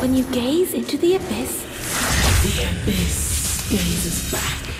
When you gaze into the abyss, The abyss gazes back.